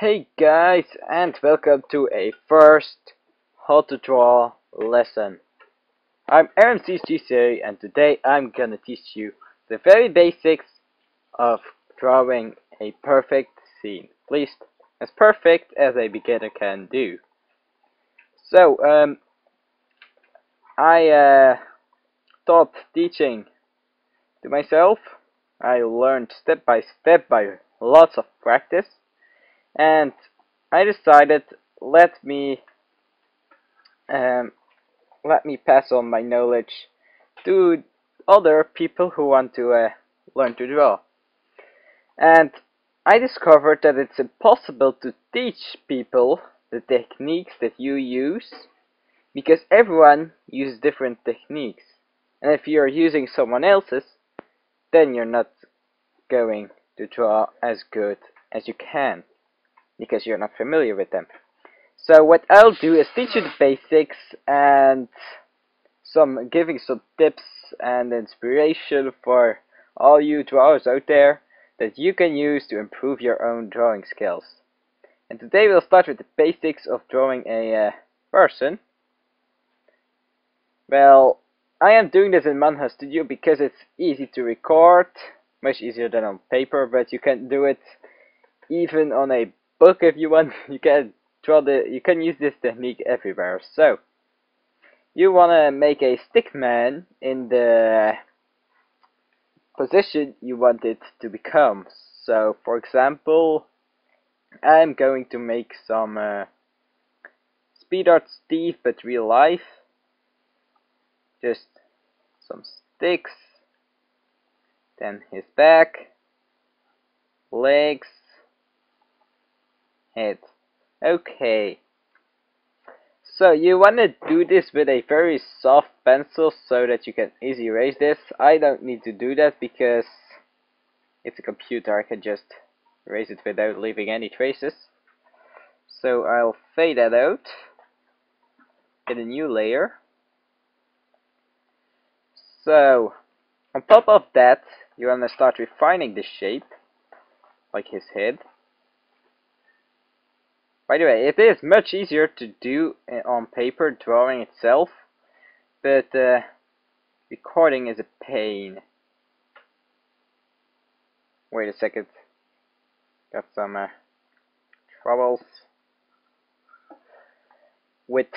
Hey guys and welcome to a first how to draw lesson. I'm Aaron CGC and today I'm gonna teach you the very basics of drawing a perfect scene. At least as perfect as a beginner can do. So um I uh, teaching to myself. I learned step by step by lots of practice and I decided let me um, let me pass on my knowledge to other people who want to uh, learn to draw. And I discovered that it's impossible to teach people the techniques that you use because everyone uses different techniques. And if you're using someone else's then you're not going to draw as good as you can because you're not familiar with them. So what I'll do is teach you the basics and some giving some tips and inspiration for all you drawers out there that you can use to improve your own drawing skills. And today we'll start with the basics of drawing a uh, person. Well, I am doing this in Manga Studio because it's easy to record, much easier than on paper, but you can do it even on a book if you want. You can draw the you can use this technique everywhere. So you want to make a stick man in the position you want it to become. So for example I'm going to make some uh, speed art Steve but real life. Just some sticks. Then his back legs Okay. So you want to do this with a very soft pencil so that you can easily erase this. I don't need to do that because it's a computer. I can just erase it without leaving any traces. So I'll fade that out in a new layer. So on top of that you want to start refining the shape like his head. By the way, it is much easier to do on paper, drawing itself, but uh, recording is a pain. Wait a second. Got some uh, troubles with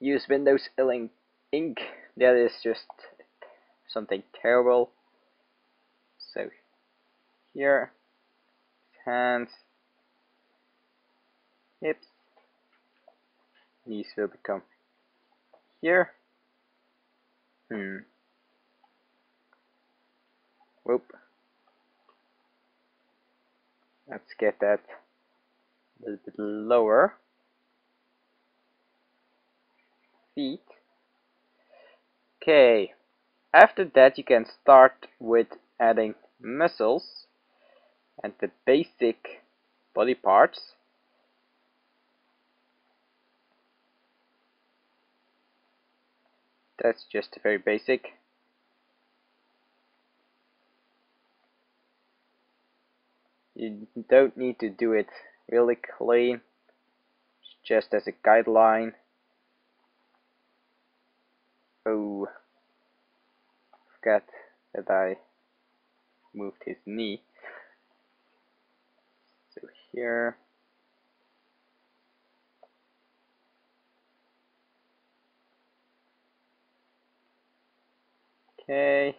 use Windows ink. That is just something terrible. So here, hands, hips these will become here. Hmm. Whoop. Let's get that a little bit lower. Feet. Okay. After that you can start with adding muscles and the basic body parts that's just very basic. You don't need to do it really clean just as a guideline. Oh forgot that I moved his knee. So here Okay.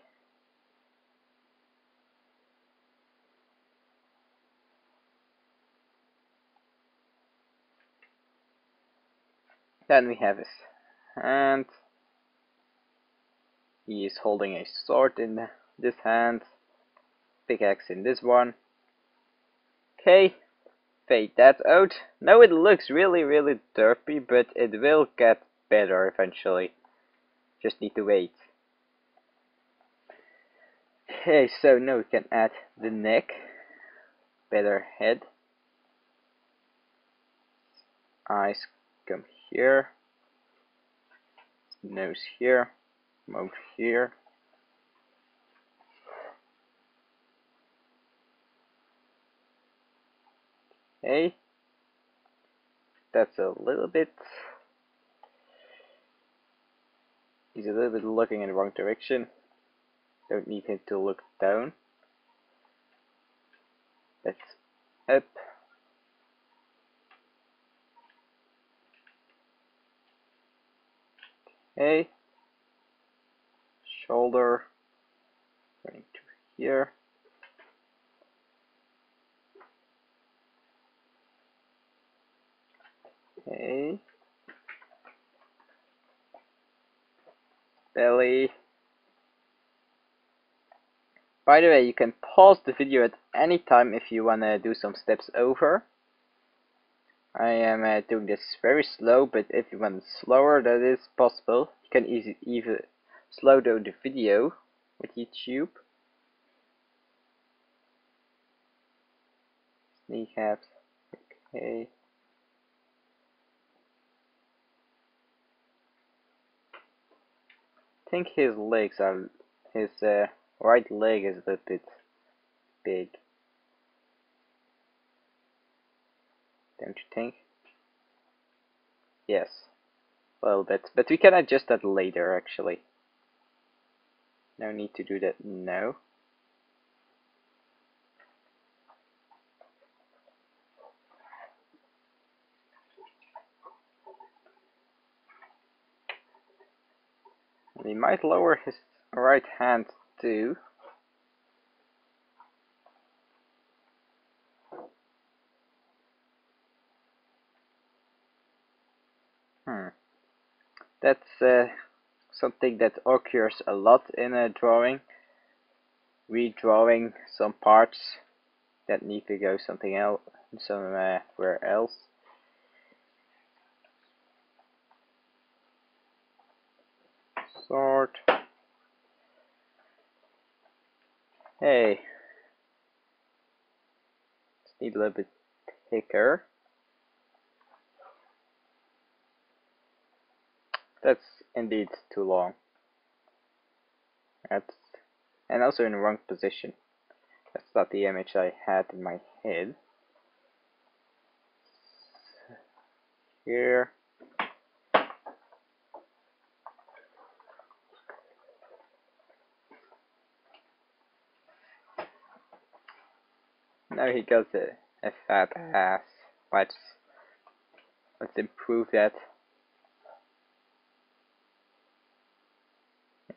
Then we have his hand. He is holding a sword in this hand, pickaxe in this one. Okay, fade that out. Now it looks really really derpy, but it will get better eventually. Just need to wait. Okay, so now we can add the neck, better head, eyes come here, nose here, mouth here, okay, that's a little bit he's a little bit looking in the wrong direction don't need him to look down. That's up. Okay. Shoulder. Running to here. Okay. Belly. By the way, you can pause the video at any time if you want to do some steps over. I am uh, doing this very slow, but if you want slower, that is possible. You can easy, even slow down the video with YouTube. Kneecaps. Okay. I think his legs are his uh, right leg is a little bit big. Don't you think? Yes, a little bit, but we can adjust that later actually. No need to do that now. He might lower his right hand too. Hmm. That's uh, something that occurs a lot in a drawing. Redrawing some parts that need to go something else, somewhere else. sort. Hey. Just need a little bit thicker. That's indeed too long. That's and also in the wrong position. That's not the image I had in my head. Here. Now he got a, a fat ass. Let's let's improve that.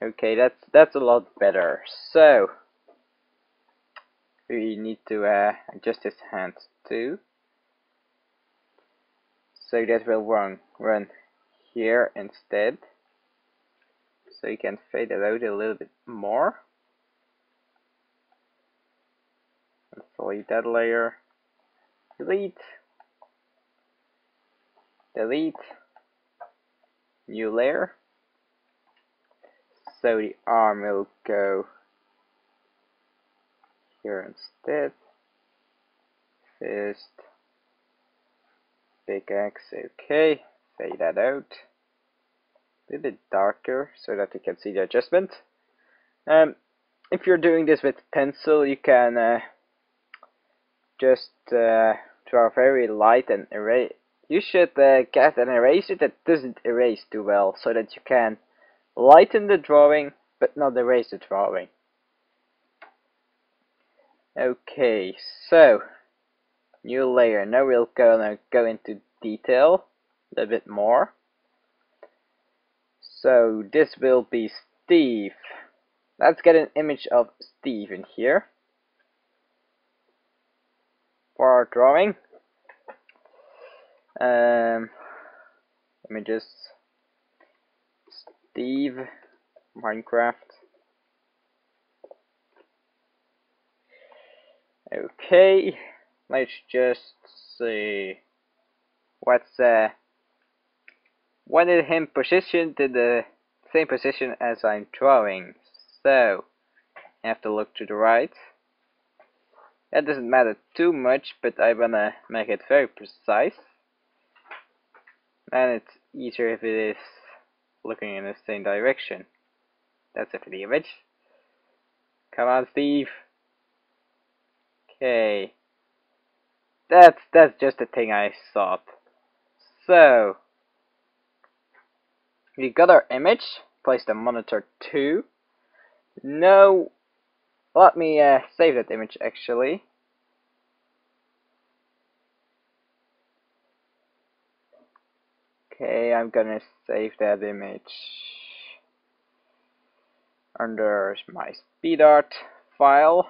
Okay, that's that's a lot better. So we need to uh, adjust his hands too. So that will run run here instead. So you can fade it out a little bit more. Let's delete that layer. Delete. Delete. New layer. So the arm will go here instead. Fist. X, okay. Fade that out. A little bit darker so that you can see the adjustment. Um, if you're doing this with pencil, you can uh, just uh, draw very light and erase. You should uh, get an eraser that doesn't erase too well, so that you can lighten the drawing, but not erase the drawing. Okay, so new layer. Now we'll go go into detail a little bit more. So this will be Steve. Let's get an image of Steve in here for drawing. Um, let me just Steve Minecraft. Okay, let's just see what's uh wanted him positioned to the same position as I'm drawing. So I have to look to the right. That doesn't matter too much, but I wanna make it very precise. And it's easier if it is looking in the same direction. That's it for the image. Come on, Steve. Okay. That's that's just the thing I thought. So, we got our image, place the monitor 2. No, let me uh, save that image actually. Okay, I'm gonna save that image under my speedart file.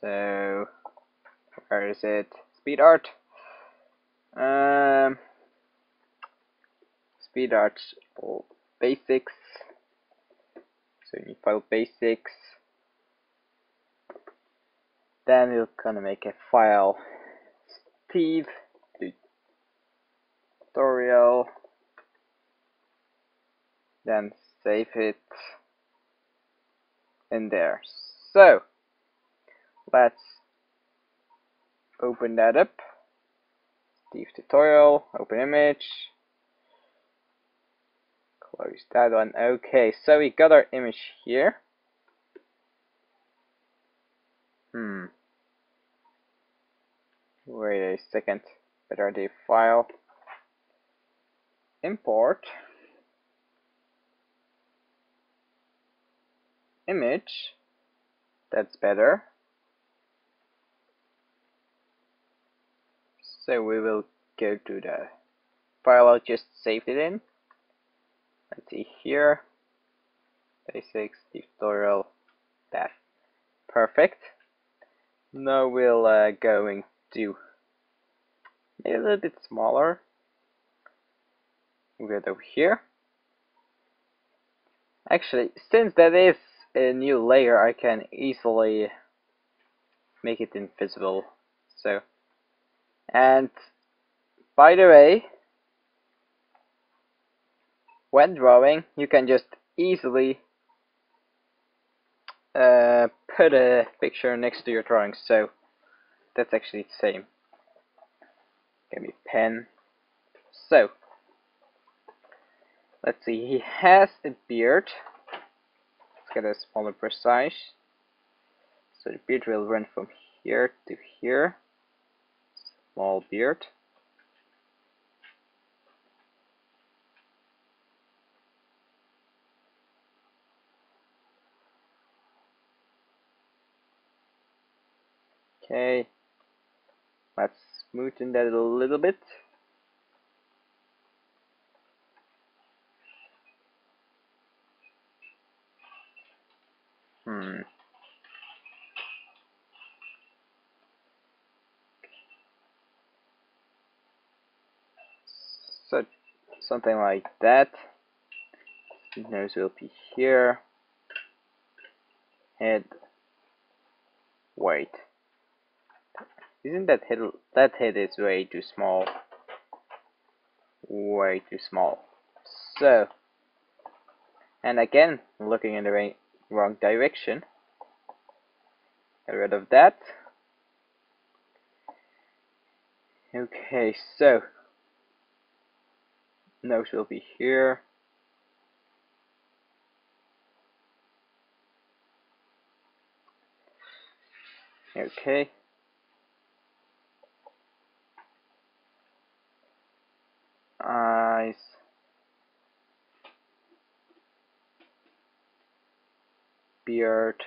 So, where is it? Speedart. Um, speedart basics. So you file basics. Then we're gonna make a file Steve tutorial. Then save it in there. So let's open that up. Steve tutorial, open image. Close that one. Okay, so we got our image here. Hmm. Wait a second. Better the file. Import. Image. That's better. So we will go to the file I just saved it in. See here. Basics tutorial. That. Perfect. Now we'll uh, going to make a little bit smaller. We'll get over here. Actually, since that is a new layer, I can easily make it invisible. So and by the way, when drawing, you can just easily uh, put a picture next to your drawing. So that's actually the same. Give me pen. So let's see. He has a beard. Let's get a smaller precise. So the beard will run from here to here small beard. Okay, let's smoothen that a little bit. Hmm. so something like that. Nose will be here. Head. Wait isn't that head that head is way too small way too small so and again looking in the wrong direction get rid of that okay so nose will be here. Okay. Eyes. Beard.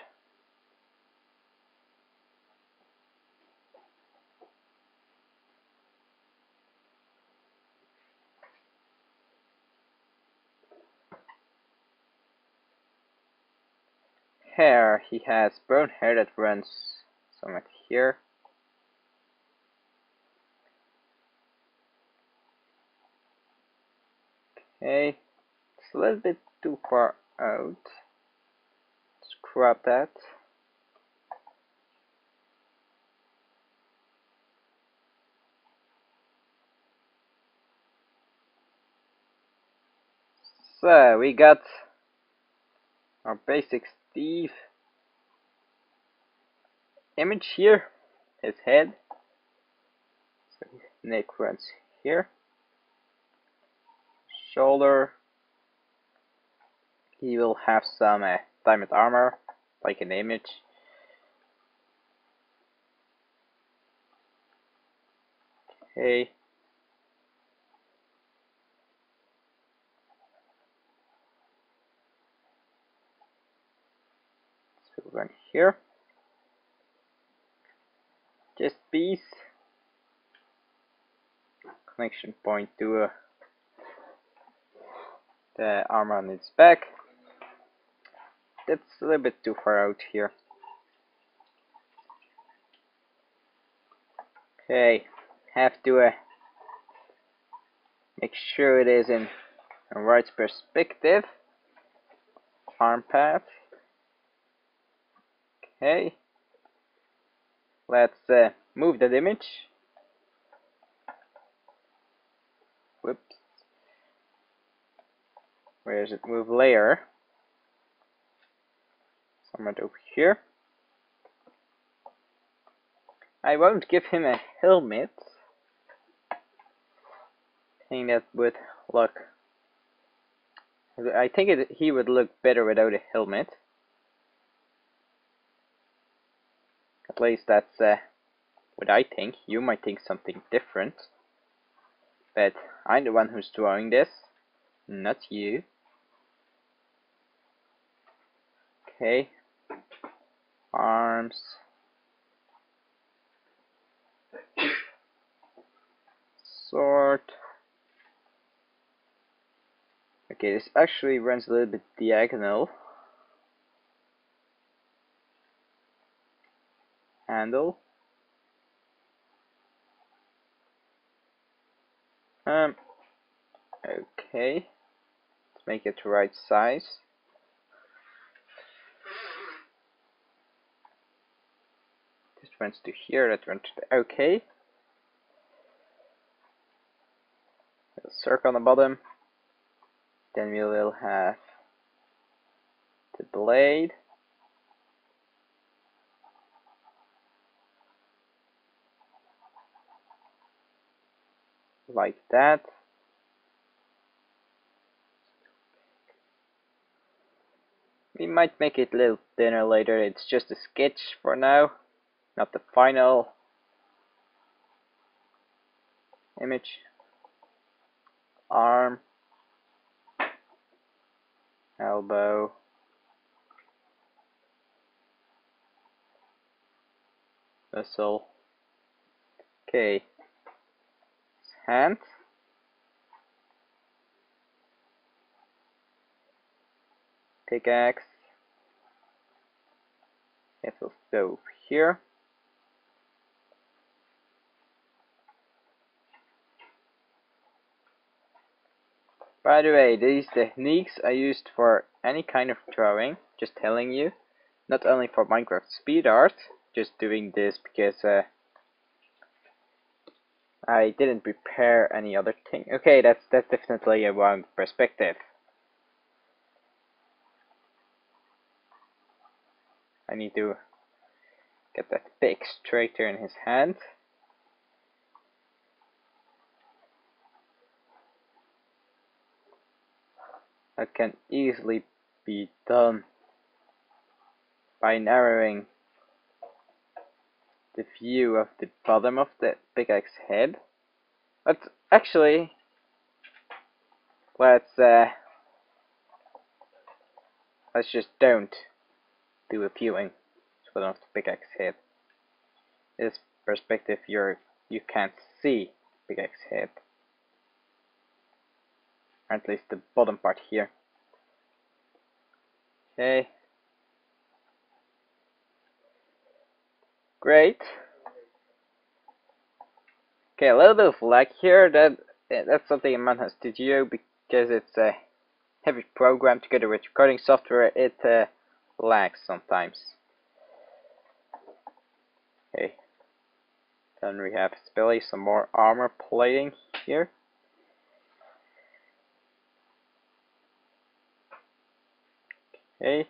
hair, he has brown hair that runs somewhere here. Okay, it's a little bit too far out. Scrub that. So we got our basic Steve image here, his head, so neck runs here, shoulder. He will have some uh, diamond armor, like an image. Okay. So run here. Just piece. Connection point to a the armor on its back. That's a little bit too far out here. Okay, have to uh, make sure it is in a right perspective. Arm path. Okay. Let's uh, move that image. Whoops. Where is it? Move layer. Somewhere over here. I won't give him a helmet. I think that would look. I think it, he would look better without a helmet. At least that's uh, what I think. You might think something different. But I'm the one who's drawing this, not you. Okay. Arms. Sword. Okay, this actually runs a little bit diagonal. Handle. Um, okay. Let's make it right size. This runs to here, that runs to the okay. Circle on the bottom. Then we will have the blade. Like that. We might make it a little thinner later, it's just a sketch for now, not the final image. Arm elbow, muscle. Okay, hand. Pickaxe. It will go here. By the way, these techniques I used for any kind of drawing, just telling you. Not only for Minecraft speed art, just doing this because uh, I didn't prepare any other thing. Okay, that's that's definitely a wrong perspective. I need to get that pick straighter in his hand. That can easily be done by narrowing the view of the bottom of the pickaxe head. But actually, let's uh, let's just don't do a viewing for the pickaxe head. This perspective, you're you can't see pickaxe head at least the bottom part here. Okay. Great. Okay, a little bit of lag here. That that's something in Manga Studio because it's a heavy program together with recording software. It uh, lags sometimes. Okay. Then we have Spilly some more armor plating here. Okay.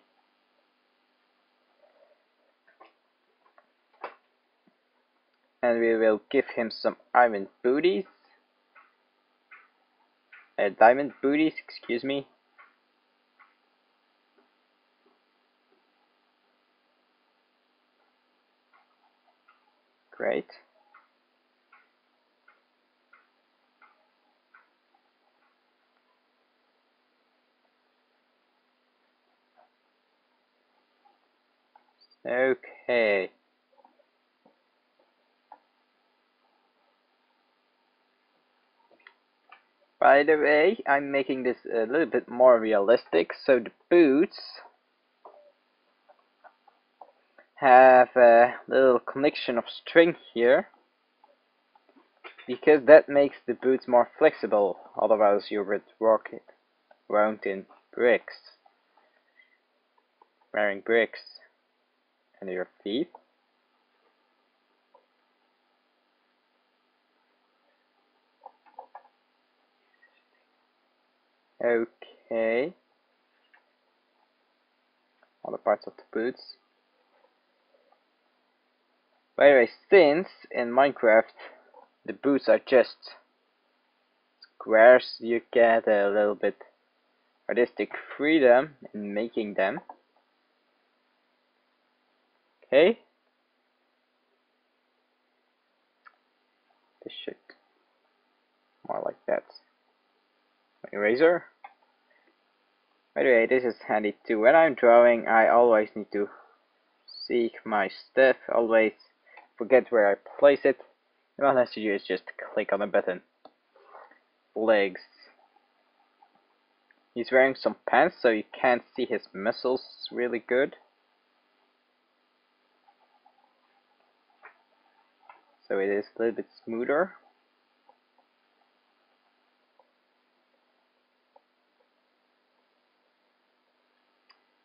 And we will give him some iron booties. Uh, diamond booties, excuse me. Great. Okay. By the way, I'm making this a little bit more realistic, so the boots have a little connection of string here because that makes the boots more flexible, otherwise you would walk it around in bricks, wearing bricks under your feet. Okay. All the parts of the boots. By the way, since in Minecraft the boots are just squares, you get a little bit artistic freedom in making them. Okay. This should more like that. Eraser. By the way, this is handy too. When I'm drawing, I always need to seek my stuff, always forget where I place it. And all I have to do is just click on the button. Legs. He's wearing some pants, so you can't see his muscles really good. So it is a little bit smoother.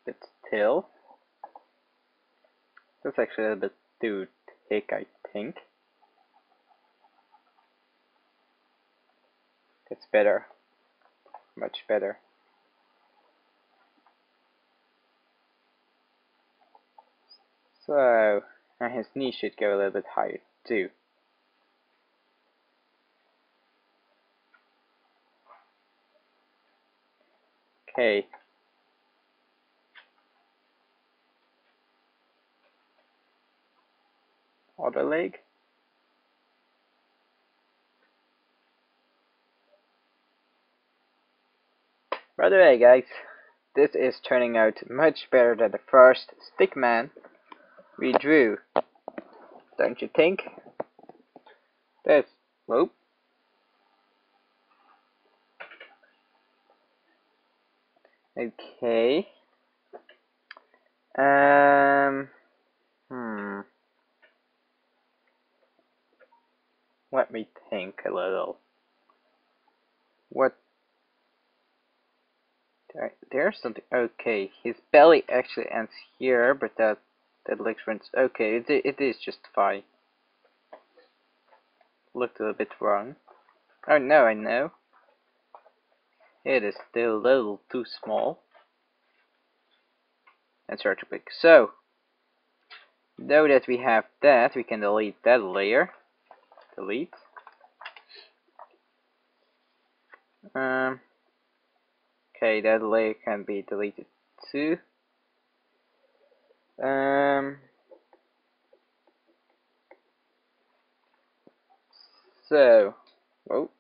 But still, that's actually a little bit too thick, I think. It's better. Much better. So, and his knee should go a little bit higher too. Okay. Other leg. By the way guys, this is turning out much better than the first stickman we drew. Don't you think? This, whoop. Okay. Um, hmm. Let me think a little. What there, there's something. Okay, his belly actually ends here, but that that looks runs. Okay, it it is just fine. Looked a bit wrong. Oh no, I know. It is still a little too small. And start to big. So now that we have that, we can delete that layer. Delete. Um Okay, that layer can be deleted too. Um, so, oh,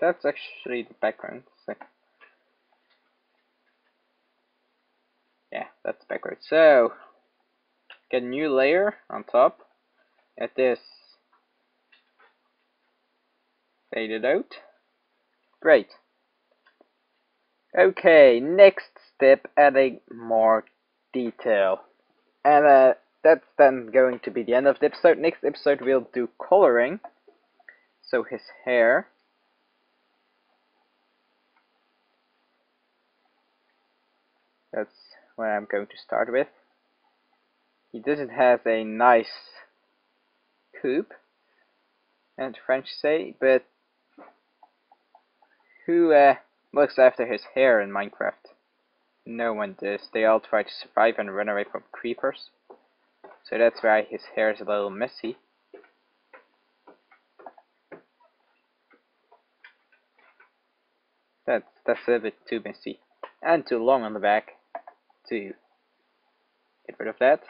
that's actually the background. So, yeah, that's background. So, get a new layer on top. At this, fade it out. Great. Okay, next step, adding more detail. And uh, that's then going to be the end of the episode. Next episode we'll do coloring. So his hair. That's what I'm going to start with. He doesn't have a nice coupe, and French say, but who uh, looks after his hair in Minecraft. No one does. They all try to survive and run away from creepers. So that's why his hair is a little messy. That's that's a bit too messy. And too long on the back to get rid of that.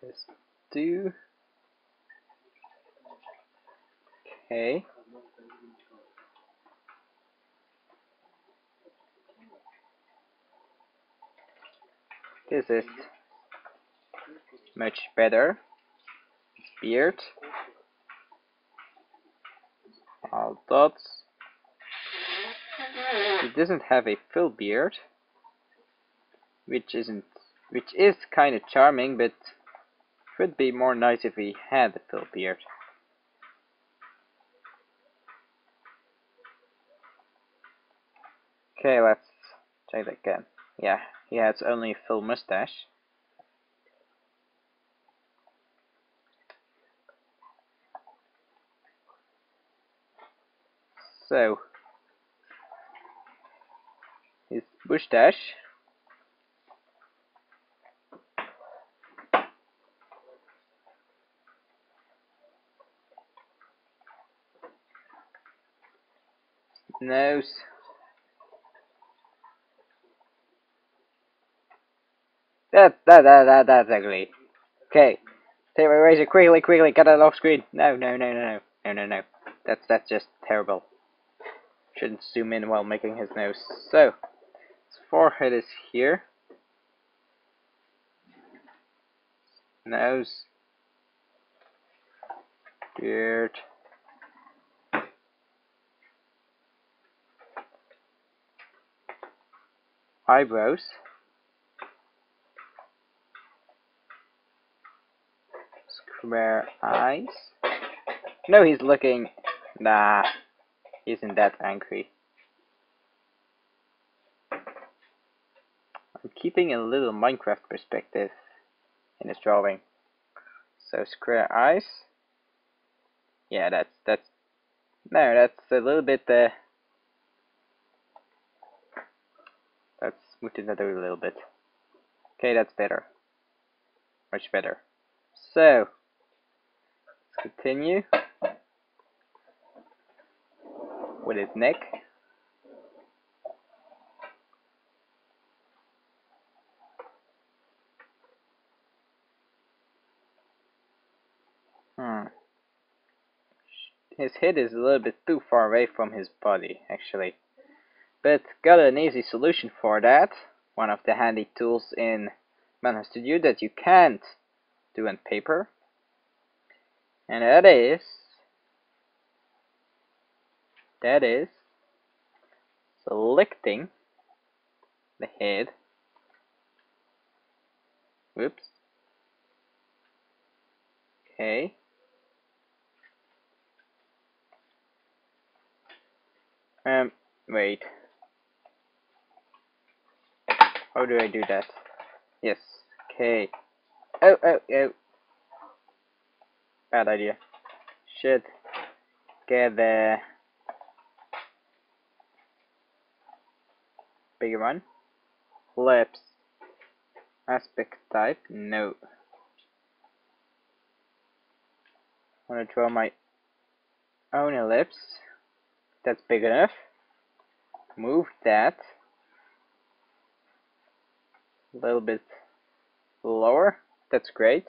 Just do Okay. This is much better. His beard. All dots. He doesn't have a full beard, which isn't, which is kind of charming, but would be more nice if he had a full beard. Okay, let's check that again. Yeah, he has only a full mustache. So, his mustache. Nose. That, that, that, that, that's ugly. Okay. Take my razor quickly, quickly, get it off screen. No, no, no, no, no, no, no, no. That's, that's just terrible. Shouldn't zoom in while making his nose. So, his forehead is here. Nose. Beard. Eyebrows. Square eyes. No, he's looking. Nah, he isn't that angry. I'm keeping a little Minecraft perspective in his drawing. So square eyes. Yeah, that's that's no, that's a little bit. Uh, let's smooth it out a little bit. Okay, that's better. Much better. So, continue with his neck. Hmm. His head is a little bit too far away from his body, actually. But got an easy solution for that. One of the handy tools in Manga Studio that you can't do on paper. And that is that is selecting the head. Whoops okay. Um wait. How do I do that? Yes. Okay. Oh oh oh bad idea should get the bigger one. Lips. Aspect type, no. I want to draw my own ellipse. That's big enough. Move that a little bit lower. That's great.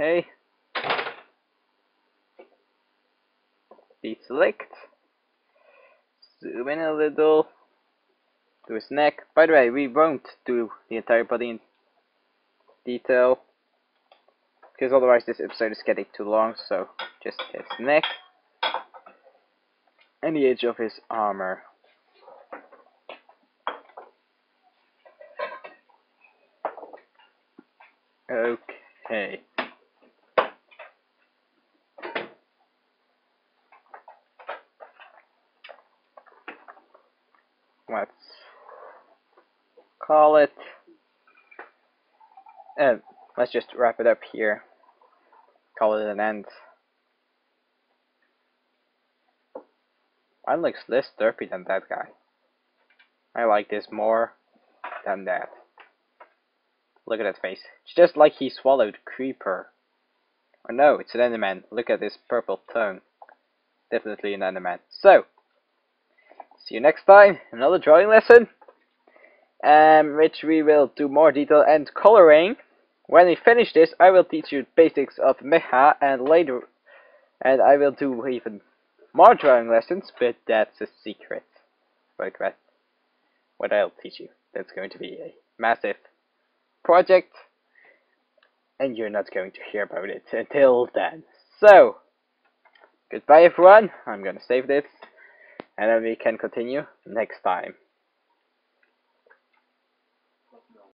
Okay. Deselect zoom in a little to his neck. By the way, we won't do the entire body in detail because otherwise this episode is getting too long, so just his neck and the edge of his armor. Okay. let's call it and let's just wrap it up here. Call it an end. Mine looks less derpy than that guy? I like this more than that. Look at that face. It's just like he swallowed creeper. Oh no it's an enderman. Look at this purple tongue definitely an enderman. So See you next time, another drawing lesson, um, which we will do more detail and coloring. When we finish this, I will teach you basics of Mecha, and later, and I will do even more drawing lessons, but that's a secret. What? what I'll teach you. That's going to be a massive project, and you're not going to hear about it until then. So, goodbye everyone, I'm gonna save this, and then we can continue next time.